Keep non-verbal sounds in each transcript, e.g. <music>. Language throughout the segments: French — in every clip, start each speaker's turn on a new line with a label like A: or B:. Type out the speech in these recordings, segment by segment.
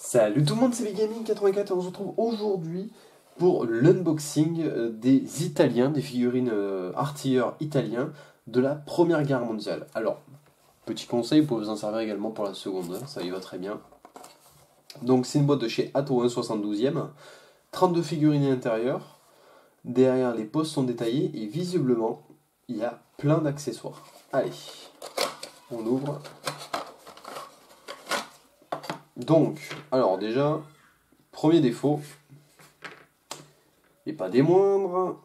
A: Salut tout le monde, c'est BigGaming84 et on se retrouve aujourd'hui pour l'unboxing euh, des Italiens, des figurines euh, artilleurs italiens de la Première Guerre mondiale. Alors, petit conseil, vous pouvez vous en servir également pour la Seconde, ça y va très bien. Donc c'est une boîte de chez Atto 172e, 32 figurines à l'intérieur, derrière les postes sont détaillés et visiblement il y a plein d'accessoires. Allez, on ouvre. Donc, alors déjà, premier défaut, et pas des moindres,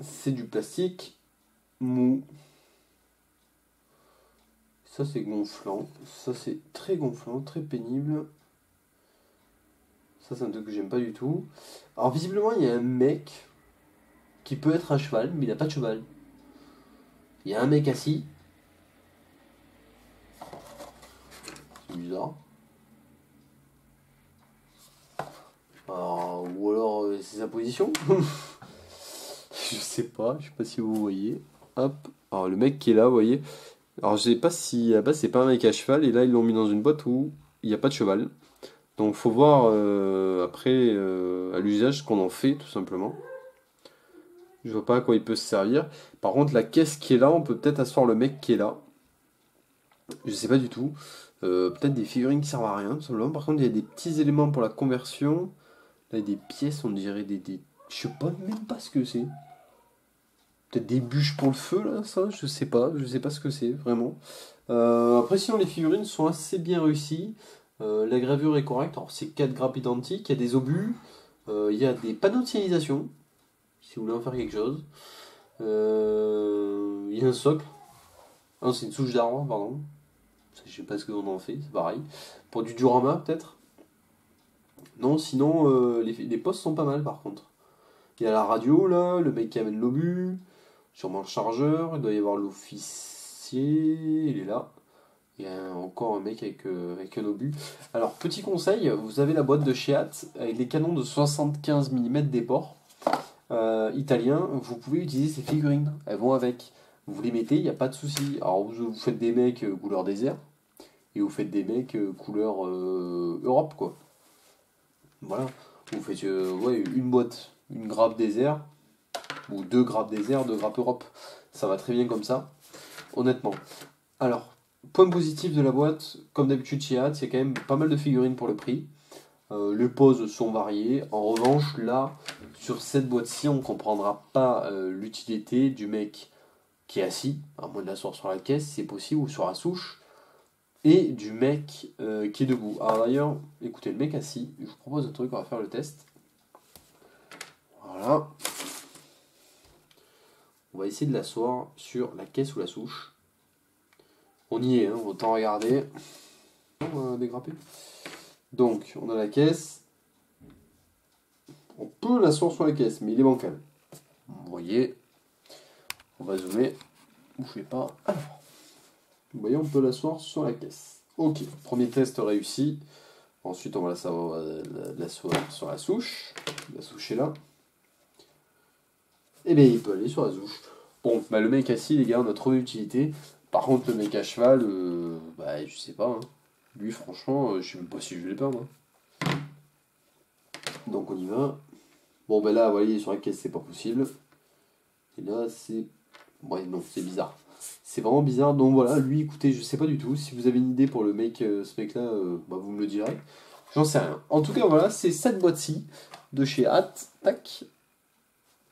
A: c'est du plastique mou. Ça c'est gonflant, ça c'est très gonflant, très pénible. Ça c'est un truc que j'aime pas du tout. Alors visiblement il y a un mec qui peut être un cheval, mais il n'a pas de cheval. Il y a un mec assis. C'est bizarre. Ou alors euh, c'est sa position <laughs> Je sais pas, je sais pas si vous voyez. Hop. Alors le mec qui est là, vous voyez. Alors je sais pas si à la base c'est pas un mec à cheval et là ils l'ont mis dans une boîte où il n'y a pas de cheval. Donc faut voir euh, après euh, à l'usage qu'on en fait tout simplement. Je vois pas à quoi il peut se servir. Par contre la caisse qui est là, on peut peut-être asseoir le mec qui est là. Je sais pas du tout. peut-être des figurines qui servent à rien tout simplement. Par contre il y a des petits éléments pour la conversion. Des pièces, on dirait des, des... Je sais pas même pas ce que c'est. Peut-être des bûches pour le feu, là, ça Je sais pas. Je sais pas ce que c'est, vraiment. Euh, après, sinon, les figurines sont assez bien réussies. Euh, la gravure est correcte. Alors, c'est 4 grappes identiques. Il y a des obus. Euh, il y a des panneaux de signalisation. Si vous voulez en faire quelque chose. il y a un socle. Ah c'est une souche d'arbre, pardon. Je sais pas ce qu'on en fait, c'est pareil. Pour du Durama, peut-être non, sinon, euh, les, postes sont pas mal par contre. Il y a la radio là, le mec qui amène l'obus, sûrement le chargeur, il doit y avoir l'officier, il est là. Il y a encore un mec avec, euh, un obus. Alors, petit conseil, vous avez la boîte de Sheat avec des canons de 75 mm déport euh, italiens. Vous pouvez utiliser ces figurines, elles vont avec. Vous les mettez, il n'y a pas de souci. Alors, vous, vous, faites des mecs couleur désert et vous faites des mecs couleur Europe quoi. Voilà, vous faites euh, une boîte, une grappe désert, ou deux grappes désert, deux grappes Europe. Ça va très bien comme ça, honnêtement. Alors, point positif de la boîte, comme d'habitude chez c'est quand même pas mal de figurines pour le prix. Euh, les poses sont variées. En revanche, là, sur cette boîte-ci, on ne comprendra pas euh, l'utilité du mec qui est assis, à moins de la sur la caisse, c'est possible, ou sur la souche et du mec euh, qui est debout. Alors d'ailleurs, écoutez, le mec assis, je vous propose un truc, on va faire le test. Voilà. On va essayer de l'asseoir sur la caisse ou la souche. On y est, hein, autant regarder. On va dégrapper. Donc, on a la caisse. On peut l'asseoir sur la caisse, mais il est bancal. Vous voyez. On va zoomer. Bougez pas. Alors. Vous voyez, on peut l'asseoir sur la caisse. Ok, premier test réussi. Ensuite, on va l'asseoir sur la souche. La souche est là. Et eh bien, il peut aller sur la souche. Bon, bah, le mec assis, les gars, on a trop d'utilité. Par contre, le mec à cheval, euh, bah, je sais pas. Hein. Lui, franchement, euh, je sais même pas si je vais le perdre. Hein. Donc, on y va. Bon, ben là, vous voyez, sur la caisse, c'est pas possible. Et là, c'est. Ouais, non, c'est bizarre. C'est vraiment bizarre. Donc voilà, lui, écoutez, je sais pas du tout. Si vous avez une idée pour le mec, euh, ce mec-là, euh, bah, vous me le direz. J'en sais rien. En tout cas, voilà, c'est cette boîte-ci de chez Hat. Tac.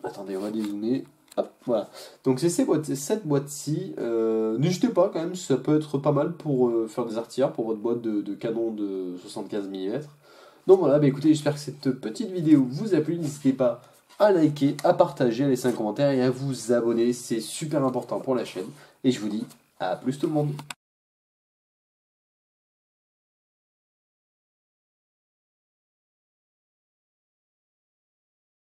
A: Attendez, on va dézoomer. Hop, voilà. Donc c'est cette boîte-ci. Euh, N'hésitez pas quand même, ça peut être pas mal pour faire des artilleurs pour votre boîte de, canon de 75 mm. Donc voilà, bah écoutez, j'espère que cette petite vidéo vous a plu. N'hésitez pas à liker, à partager, à laisser un commentaire et à vous abonner. C'est super important pour la chaîne. Et je vous dis à plus tout le monde.